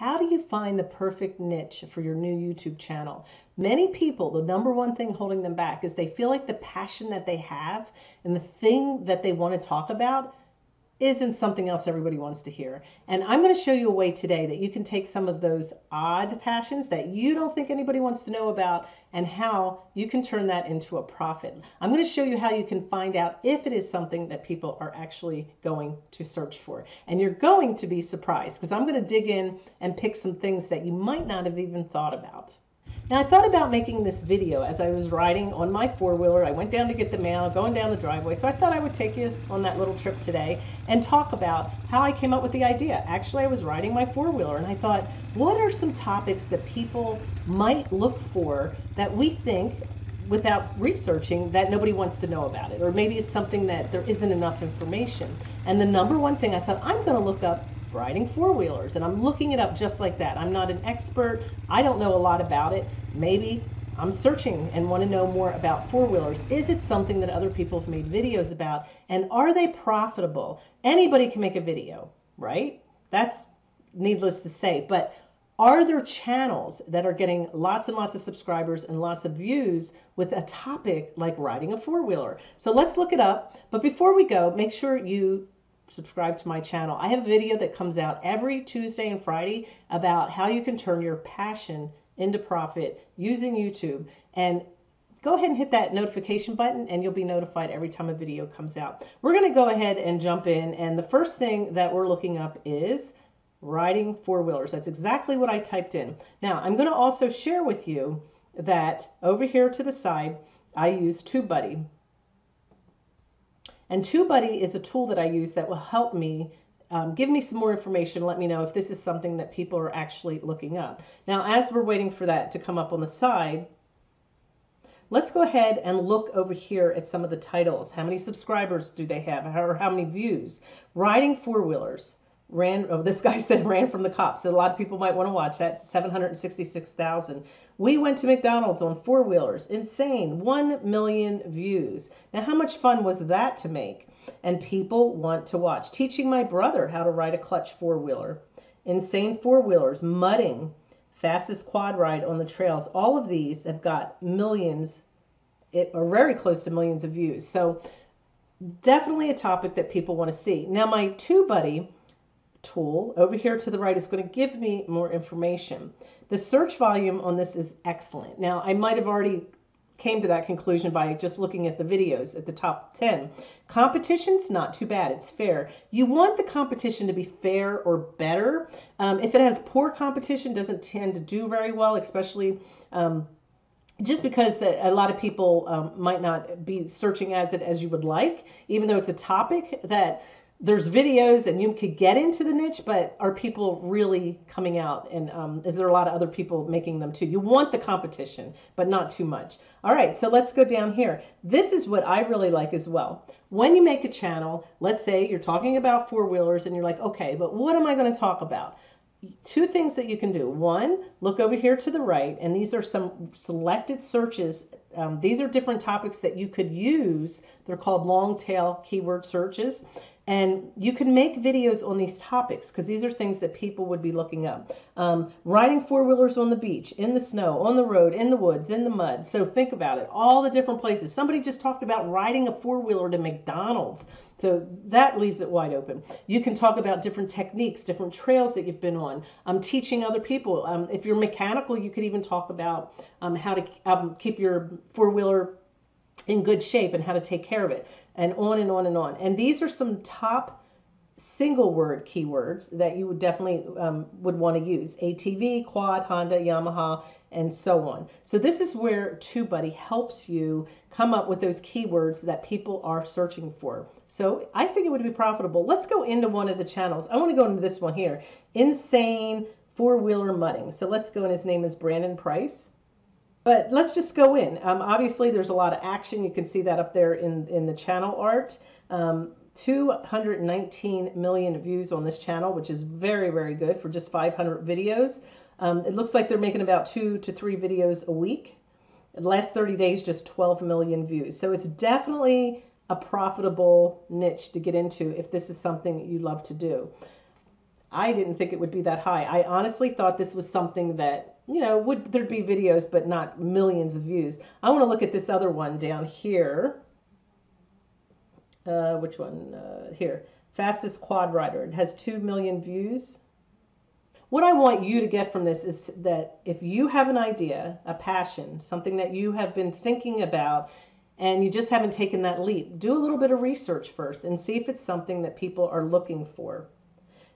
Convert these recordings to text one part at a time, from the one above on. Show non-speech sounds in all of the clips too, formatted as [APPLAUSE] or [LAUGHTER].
How do you find the perfect niche for your new YouTube channel? Many people, the number one thing holding them back is they feel like the passion that they have and the thing that they want to talk about isn't something else everybody wants to hear. And I'm going to show you a way today that you can take some of those odd passions that you don't think anybody wants to know about and how you can turn that into a profit. I'm going to show you how you can find out if it is something that people are actually going to search for. And you're going to be surprised because I'm going to dig in and pick some things that you might not have even thought about. Now I thought about making this video as I was riding on my four-wheeler. I went down to get the mail, going down the driveway. So I thought I would take you on that little trip today and talk about how I came up with the idea. Actually, I was riding my four-wheeler and I thought, what are some topics that people might look for that we think without researching that nobody wants to know about it or maybe it's something that there isn't enough information and the number one thing i thought i'm going to look up riding four wheelers and I'm looking it up just like that. I'm not an expert. I don't know a lot about it. Maybe I'm searching and want to know more about four wheelers. Is it something that other people have made videos about? And are they profitable? Anybody can make a video, right? That's needless to say. But are there channels that are getting lots and lots of subscribers and lots of views with a topic like riding a four wheeler? So let's look it up. But before we go, make sure you subscribe to my channel. I have a video that comes out every Tuesday and Friday about how you can turn your passion into profit using YouTube. And go ahead and hit that notification button and you'll be notified every time a video comes out. We're going to go ahead and jump in. And the first thing that we're looking up is riding four wheelers. That's exactly what I typed in. Now, I'm going to also share with you that over here to the side, I use TubeBuddy. And TubeBuddy is a tool that I use that will help me um, give me some more information, let me know if this is something that people are actually looking up. Now, as we're waiting for that to come up on the side, let's go ahead and look over here at some of the titles. How many subscribers do they have or how many views? Riding four-wheelers ran, oh, this guy [LAUGHS] said ran from the cops. So a lot of people might want to watch that. 766,000. We went to McDonald's on four wheelers. Insane. 1 million views. Now, how much fun was that to make? And people want to watch. Teaching my brother how to ride a clutch four wheeler. Insane four wheelers. Mudding. Fastest quad ride on the trails. All of these have got millions, it, or very close to millions of views. So, definitely a topic that people want to see. Now, my TubeBuddy tool over here to the right is going to give me more information. The search volume on this is excellent. Now, I might have already came to that conclusion by just looking at the videos at the top 10. Competition's not too bad. It's fair. You want the competition to be fair or better. Um, if it has poor competition, doesn't tend to do very well, especially um, just because that a lot of people um, might not be searching as it as you would like, even though it's a topic that there's videos and you could get into the niche, but are people really coming out? And um, is there a lot of other people making them too? You want the competition, but not too much. All right, so let's go down here. This is what I really like as well. When you make a channel, let's say you're talking about four wheelers and you're like, okay, but what am I going to talk about? Two things that you can do. One, look over here to the right, and these are some selected searches. Um, these are different topics that you could use. They're called long tail keyword searches. And you can make videos on these topics because these are things that people would be looking up. Um, riding four wheelers on the beach, in the snow, on the road, in the woods, in the mud. So think about it, all the different places. Somebody just talked about riding a four wheeler to McDonald's. So that leaves it wide open. You can talk about different techniques, different trails that you've been on. Um, teaching other people. Um, if you're mechanical, you could even talk about um, how to um, keep your four wheeler in good shape and how to take care of it and on and on and on. And these are some top single word keywords that you would definitely um, would want to use ATV, quad, Honda, Yamaha, and so on. So this is where TubeBuddy helps you come up with those keywords that people are searching for. So I think it would be profitable. Let's go into one of the channels. I want to go into this one here. Insane four-wheeler mudding. So let's go and his name is Brandon Price. But let's just go in. Um, obviously, there's a lot of action. You can see that up there in, in the channel art. Um, 219 million views on this channel, which is very, very good for just 500 videos. Um, it looks like they're making about two to three videos a week. The last 30 days, just 12 million views. So it's definitely a profitable niche to get into if this is something you'd love to do. I didn't think it would be that high. I honestly thought this was something that, you know, would there'd be videos but not millions of views. I want to look at this other one down here. Uh, which one? Uh, here. Fastest quad rider. It has 2 million views. What I want you to get from this is that if you have an idea, a passion, something that you have been thinking about, and you just haven't taken that leap, do a little bit of research first and see if it's something that people are looking for.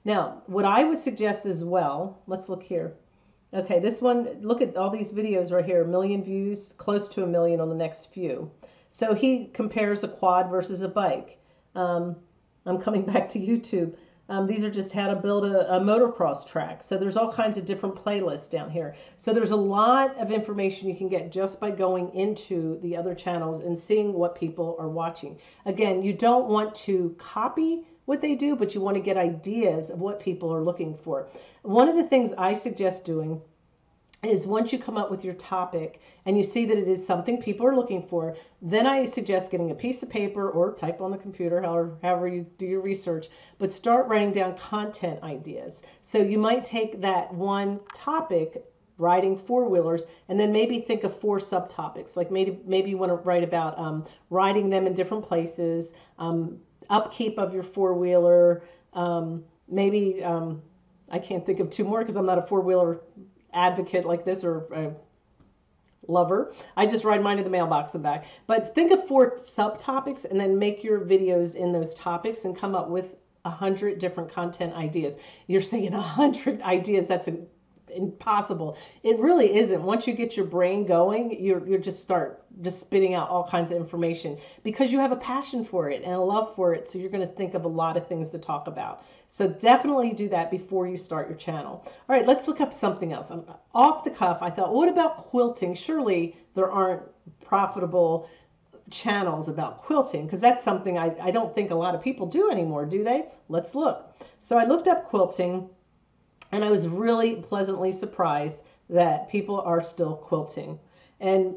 Now, what I would suggest as well, let's look here. Okay, this one, look at all these videos right here, a million views, close to a million on the next few. So he compares a quad versus a bike. Um, I'm coming [LAUGHS] back to YouTube. Um, these are just how to build a, a, motocross track. So there's all kinds of different playlists down here. So there's a lot of information you can get just by going into the other channels and seeing what people are watching. Again, you don't want to copy what they do, but you want to get ideas of what people are looking for. One of the things I suggest doing is once you come up with your topic and you see that it is something people are looking for, then I suggest getting a piece of paper or type on the computer, however, however you do your research, but start writing down content ideas. So you might take that one topic riding four wheelers and then maybe think of four subtopics like maybe maybe you want to write about um, riding them in different places um, upkeep of your four wheeler. Um, maybe um, I can't think of two more because I'm not a four wheeler advocate like this or a lover. I just ride mine to the mailbox and back. But think of four subtopics and then make your videos in those topics and come up with a hundred different content ideas. You're saying a hundred [LAUGHS] ideas. That's a impossible. It really isn't. Once you get your brain going, you're you just start just spitting out all kinds of information because you have a passion for it and a love for it. So you're going to think of a lot of things to talk about. So definitely do that before you start your channel. All right, let's look up something else. I'm off the cuff. I thought, what about quilting? Surely there aren't profitable channels about quilting because that's something I, I don't think a lot of people do anymore, do they? Let's look. So I looked up quilting and I was really pleasantly surprised that people are still quilting. And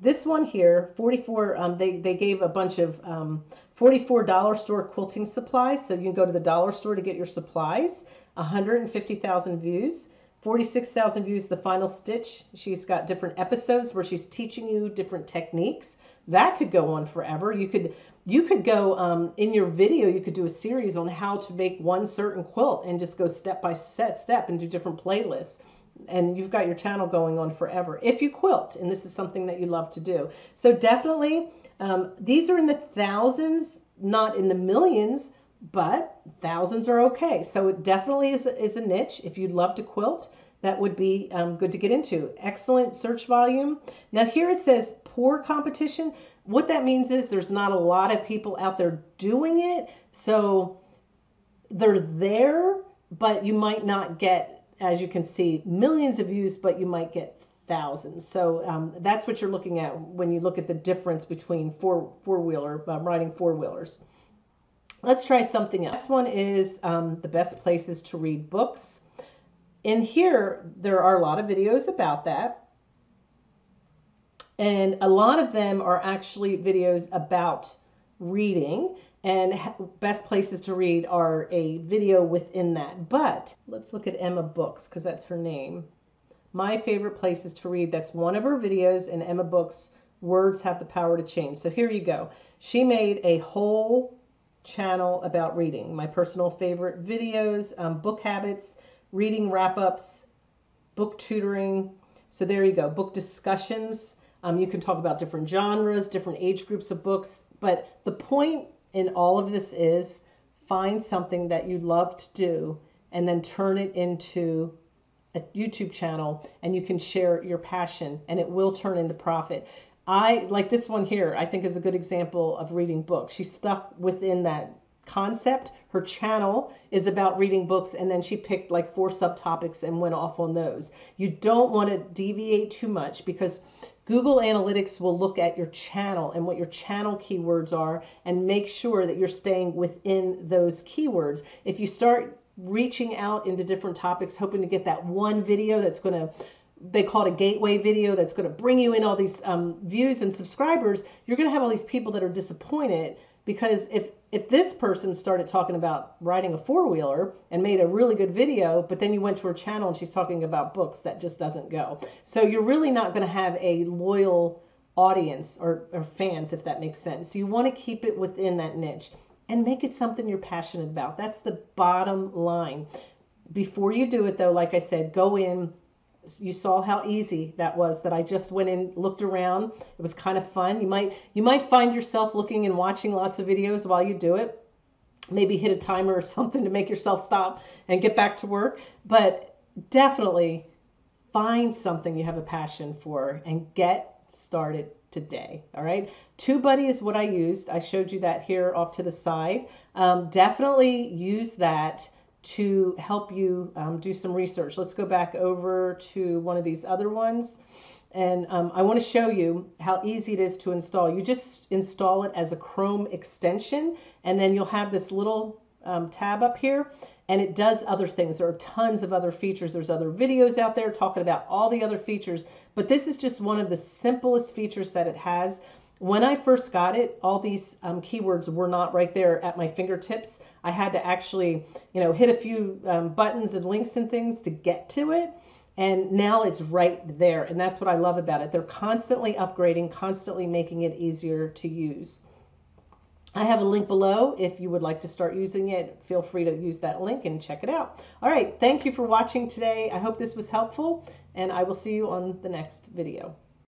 this one here, 44, um, they, they gave a bunch of um, 44 dollar store quilting supplies. So you can go to the dollar store to get your supplies. 150,000 views. 46,000 views the final stitch. She's got different episodes where she's teaching you different techniques. That could go on forever. You could you could go um, in your video you could do a series on how to make one certain quilt and just go step by step step and do different playlists and you've got your channel going on forever if you quilt and this is something that you love to do so definitely um, these are in the thousands not in the millions but thousands are okay so it definitely is a, is a niche if you'd love to quilt that would be um, good to get into excellent search volume now here it says poor competition what that means is there's not a lot of people out there doing it. So they're there, but you might not get, as you can see, millions of views, but you might get thousands. So um, that's what you're looking at when you look at the difference between four four wheeler um, riding four wheelers. Let's try something else. Next one is um, the best places to read books. In here, there are a lot of videos about that. And a lot of them are actually videos about reading and best places to read are a video within that. But let's look at Emma Books because that's her name. My favorite places to read. That's one of her videos and Emma Books Words Have the Power to Change. So here you go. She made a whole channel about reading. My personal favorite videos, um, book habits, reading wrap ups, book tutoring. So there you go. Book discussions um, you can talk about different genres, different age groups of books, but the point in all of this is find something that you love to do and then turn it into a YouTube channel and you can share your passion and it will turn into profit. I like this one here, I think is a good example of reading books. She stuck within that concept. Her channel is about reading books, and then she picked like four subtopics and went off on those. You don't want to deviate too much because Google Analytics will look at your channel and what your channel keywords are and make sure that you're staying within those keywords. If you start reaching out into different topics, hoping to get that one video that's going to they call it a gateway video that's going to bring you in all these um, views and subscribers, you're going to have all these people that are disappointed because if if this person started talking about riding a four wheeler and made a really good video, but then you went to her channel and she's talking about books, that just doesn't go. So you're really not going to have a loyal audience or, or fans, if that makes sense. So you want to keep it within that niche and make it something you're passionate about. That's the bottom line. Before you do it, though, like I said, go in. You saw how easy that was. That I just went in, looked around. It was kind of fun. You might you might find yourself looking and watching lots of videos while you do it. Maybe hit a timer or [LAUGHS] something to make yourself stop and get back to work. But definitely find something you have a passion for and get started today. All right. TubeBuddy is what I used. I showed you that here off to the side. Um, definitely use that to help you um, do some research. Let's go back over to one of these other ones. And um, I want to show you how easy it is to install. You just install it as a Chrome extension, and then you'll have this little um, tab up here and it does other things. There are tons of other features. There's other videos out there talking about all the other features, but this is just one of the simplest features that it has. When I first got it, all these um, keywords were not right there at my fingertips. I had to actually, you know, hit a few um, buttons and links and things to get to it. And now it's right there. And that's what I love about it. They're constantly upgrading, constantly making it easier to use. I have a link below. If you would like to start using it, feel free to use that link and check it out. All right. Thank you for watching today. I hope this was helpful, and I will see you on the next video.